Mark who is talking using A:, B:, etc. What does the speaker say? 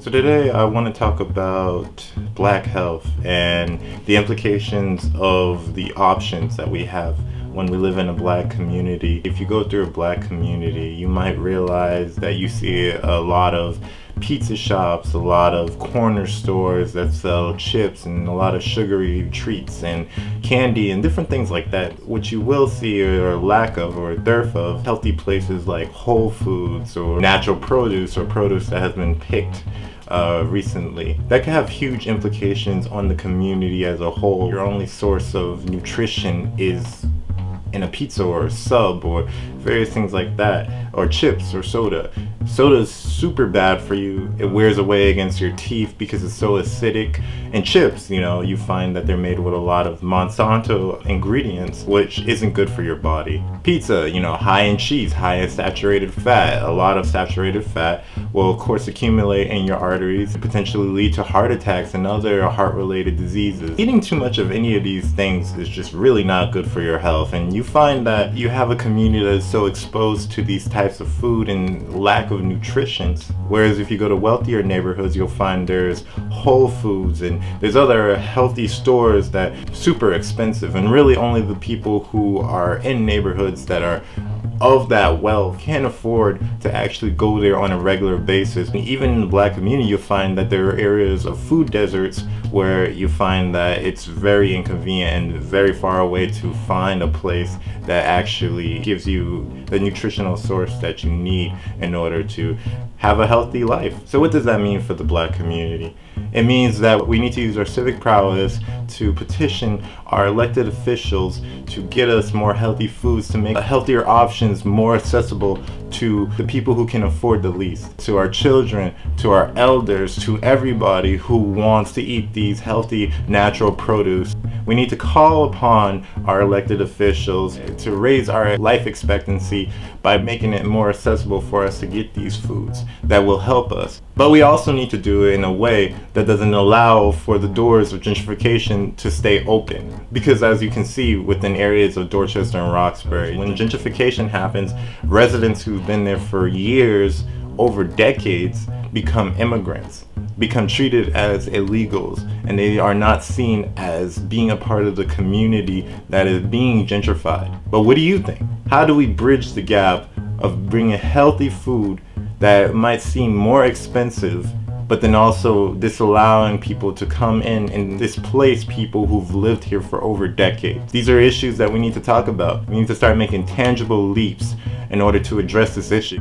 A: So today I want to talk about black health and the implications of the options that we have when we live in a black community. If you go through a black community, you might realize that you see a lot of pizza shops, a lot of corner stores that sell chips and a lot of sugary treats and candy and different things like that. What you will see or lack of or dearth of healthy places like Whole Foods or natural produce or produce that has been picked uh, recently. That can have huge implications on the community as a whole. Your only source of nutrition is in a pizza or a sub or various things like that or chips or soda. Soda is super bad for you. It wears away against your teeth because it's so acidic. And chips you know you find that they're made with a lot of monsanto ingredients which isn't good for your body. Pizza you know high in cheese high in saturated fat. A lot of saturated fat will of course accumulate in your arteries potentially lead to heart attacks and other heart related diseases. Eating too much of any of these things is just really not good for your health. And you find that you have a community that is so exposed to these types of food and lack of nutrition. Whereas if you go to wealthier neighborhoods, you'll find there's Whole Foods and there's other healthy stores that super expensive and really only the people who are in neighborhoods that are of that wealth can't afford to actually go there on a regular basis. Even in the black community, you'll find that there are areas of food deserts where you find that it's very inconvenient and very far away to find a place that actually gives you the nutritional source that you need in order to have a healthy life. So what does that mean for the black community? It means that we need to use our civic prowess to petition our elected officials to get us more healthy foods, to make a healthier more accessible to the people who can afford the least, to our children, to our elders, to everybody who wants to eat these healthy natural produce. We need to call upon our elected officials to raise our life expectancy by making it more accessible for us to get these foods that will help us. But we also need to do it in a way that doesn't allow for the doors of gentrification to stay open. Because as you can see within areas of Dorchester and Roxbury, when gentrification happens, residents who've been there for years, over decades, become immigrants become treated as illegals and they are not seen as being a part of the community that is being gentrified. But what do you think? How do we bridge the gap of bringing healthy food that might seem more expensive but then also disallowing people to come in and displace people who've lived here for over decades. These are issues that we need to talk about. We need to start making tangible leaps in order to address this issue.